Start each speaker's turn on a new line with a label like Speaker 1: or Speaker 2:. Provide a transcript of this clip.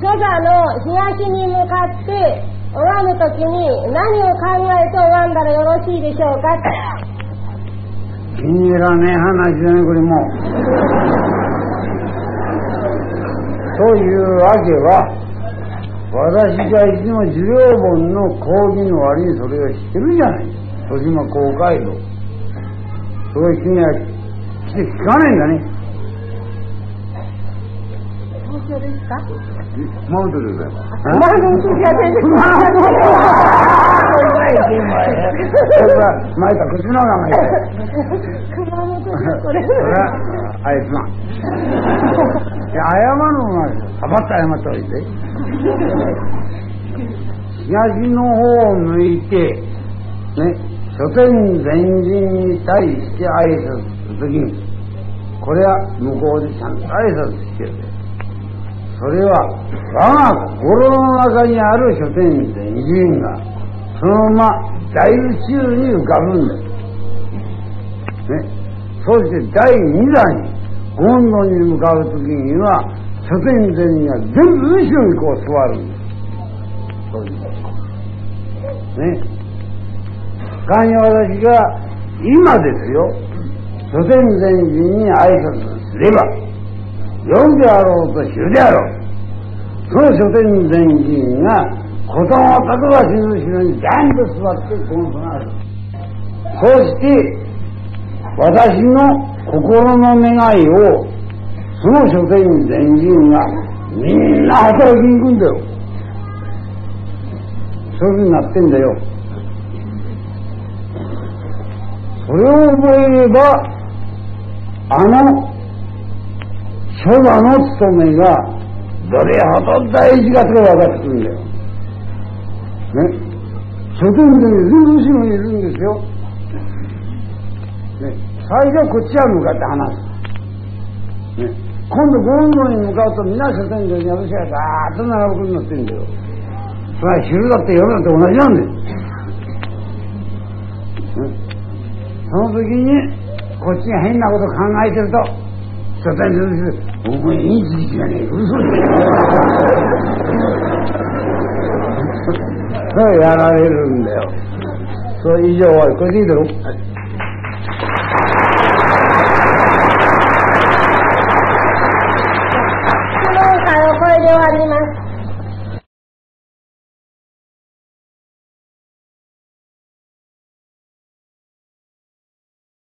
Speaker 1: 座の東に向かって拝むときに何を考えて拝んだらよろしいでしょうか？
Speaker 2: 気に入らねえ話だね、これもう。というわけは、私がいつも受領本の講義の割にそれを知ってるじゃない。戸島公会堂。それ君は来て聞かないんだね。
Speaker 1: 東京ですか？
Speaker 2: 熊本でございます。
Speaker 1: 熊本に聞いた先生
Speaker 2: 熊本それは前か口の名前だよ。
Speaker 1: 熊本ですこれ
Speaker 2: それはあいつま。いや謝るのはさばって謝っておいて。東の方を向いて、ね、書店前人に対して挨拶するときに、これは向こうでちゃんと挨拶してる。それは我が心の中にある書店前人が、そのまま大宇宙に浮かぶんです。ね、そして第二弾に、本土に向かうときには、書店前人が全部後ろにこう座るんです。そういうね。かに私が今ですよ、書店前人に挨拶すれば、読んであろうと知るであろう。その書店前人が、子供をたくばしの後ろにちゃんと座ってこの唱える。そして、私の心の願いを、その書店前人がみんな働きに行くんだよ。そういうふうになってんだよ。それを覚えれば、あの、書座の務めが、どれほど大事かと分かってくるんだよ。ね。書店でずる後ろにいるんですよ。ね。最初はこっちは向かって話す。ね。今度ゴンドに向かうと皆書店で私がガーッと並ぶことになってるんだよ。それは昼だって夜だって同じなんだよ。ね。その時に、こっちが変なこと考えてると、たたいてお前、いい時期じゃねえ。嘘だ。それやられるん。だよ。それ以上は、これでいいだろ。はい終わります。